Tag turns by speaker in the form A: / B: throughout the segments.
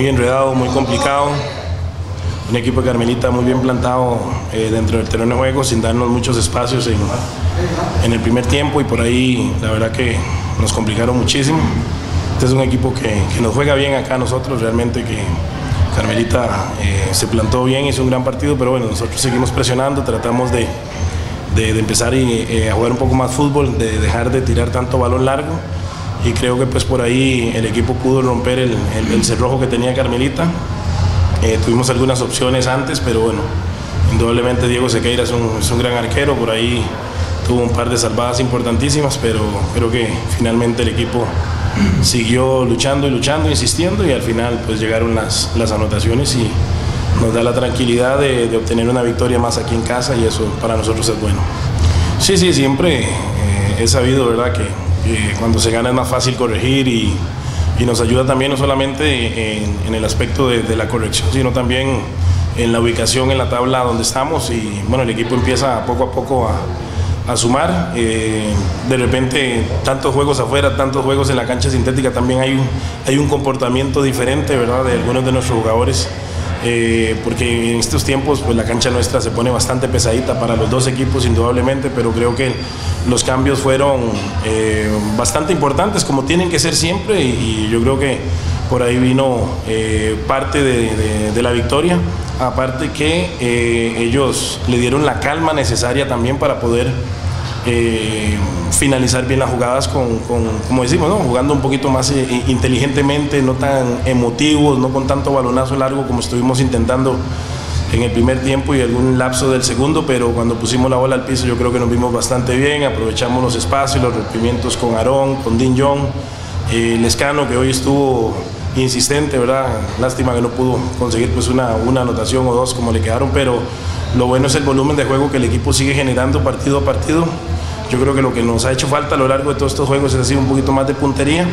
A: muy enredado, muy complicado. Un equipo de Carmelita muy bien plantado eh, dentro del terreno de juego, sin darnos muchos espacios en, en, el primer tiempo y por ahí la verdad que nos complicaron muchísimo. Este es un equipo que, que nos juega bien acá nosotros, realmente que Carmelita eh, se plantó bien, hizo un gran partido, pero bueno, nosotros seguimos presionando, tratamos de, de, de empezar y, eh, a jugar un poco más fútbol, de dejar de tirar tanto balón largo y creo que pues por ahí el equipo pudo romper el, el, el cerrojo que tenía Carmelita. Eh, tuvimos algunas opciones antes, pero bueno, indudablemente Diego Sequeira es un, es un, gran arquero, por ahí tuvo un par de salvadas importantísimas, pero creo que finalmente el equipo siguió luchando y luchando, insistiendo y al final pues llegaron las, las anotaciones y nos da la tranquilidad de, de, obtener una victoria más aquí en casa y eso para nosotros es bueno. Sí, sí, siempre eh, he sabido, ¿verdad?, que, que cuando se gana es más fácil corregir y y nos ayuda también no solamente en, el aspecto de, de, la corrección, sino también en la ubicación en la tabla donde estamos y bueno, el equipo empieza poco a poco a, a sumar. Eh, de repente, tantos juegos afuera, tantos juegos en la cancha sintética, también hay un, hay un comportamiento diferente, ¿verdad?, de algunos de nuestros jugadores. Eh, porque en estos tiempos pues la cancha nuestra se pone bastante pesadita para los dos equipos indudablemente, pero creo que los cambios fueron eh, bastante importantes como tienen que ser siempre y, y yo creo que por ahí vino eh, parte de, de, de, la victoria, aparte que eh, ellos le dieron la calma necesaria también para poder eh, finalizar bien las jugadas con, con como decimos, ¿no? jugando un poquito más eh, inteligentemente, no tan emotivos, no con tanto balonazo largo como estuvimos intentando en el primer tiempo y algún lapso del segundo, pero cuando pusimos la bola al piso yo creo que nos vimos bastante bien, aprovechamos los espacios, los rompimientos con Aarón, con Din Jong, eh, Lescano que hoy estuvo insistente, ¿verdad? Lástima que no pudo conseguir pues una, una anotación o dos como le quedaron, pero lo bueno es el volumen de juego que el equipo sigue generando partido a partido. Yo creo que lo que nos ha hecho falta a lo largo de todos estos juegos es sido un poquito más de puntería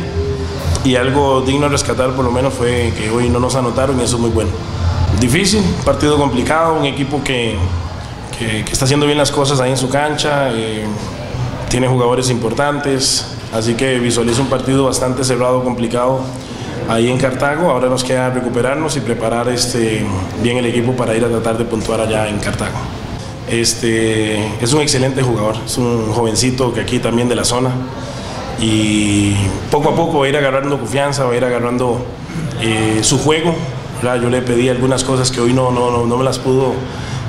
A: y algo digno de rescatar por lo menos fue que hoy no nos anotaron y eso es muy bueno. Difícil, partido complicado, un equipo que, que, está haciendo bien las cosas ahí en su cancha, eh, tiene jugadores importantes, así que visualiza un partido bastante cerrado, complicado ahí en Cartago. Ahora nos queda recuperarnos y preparar este, bien el equipo para ir a tratar de puntuar allá en Cartago. Este, es un excelente jugador, es un jovencito que aquí también de la zona y poco a poco va a ir agarrando confianza, va a ir agarrando eh, su juego. ¿verdad? Yo le pedí algunas cosas que hoy no, no, no me las pudo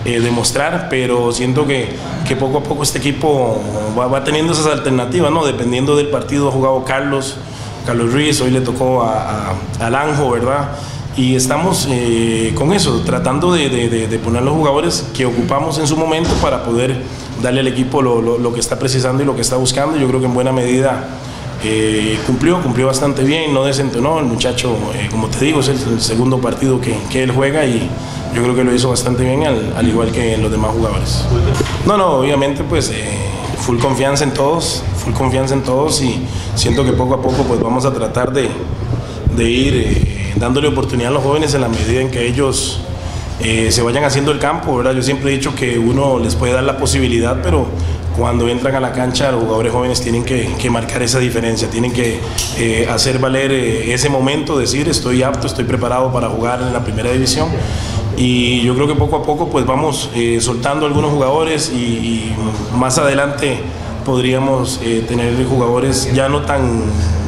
A: eh, demostrar, pero siento que, que, poco a poco este equipo va, va, teniendo esas alternativas, ¿no? dependiendo del partido ha jugado Carlos, Carlos Ruiz, hoy le tocó a, a, ¿verdad? Y estamos eh, con eso, tratando de, de, poner los jugadores que ocupamos en su momento para poder darle al equipo lo, lo, que está precisando y lo que está buscando. Yo creo que en buena medida eh, cumplió, cumplió bastante bien, no desentonó. El muchacho, eh, como te digo, es el, el segundo partido que, que, él juega y yo creo que lo hizo bastante bien, al, al igual que los demás jugadores. No, no, obviamente, pues full confianza en todos, full confianza en todos y siento que poco a poco pues vamos a tratar de, de ir dándole oportunidad a los jóvenes en la medida en que ellos eh, se vayan haciendo el campo, ¿verdad? Yo siempre he dicho que uno les puede dar la posibilidad, pero cuando entran a la cancha los jugadores jóvenes tienen que, marcar esa diferencia, tienen que eh, hacer valer eh, ese momento, decir estoy apto, estoy preparado para jugar en la primera división y yo creo que poco a poco pues vamos soltando algunos jugadores y, más adelante podríamos tener jugadores ya no tan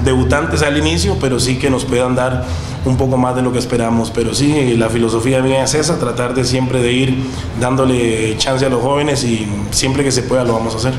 A: debutantes al inicio, pero sí que nos puedan dar un poco más de lo que esperamos. Pero sí, la filosofía mía es esa, tratar de siempre de ir dándole chance a los jóvenes y siempre que se pueda lo vamos a hacer.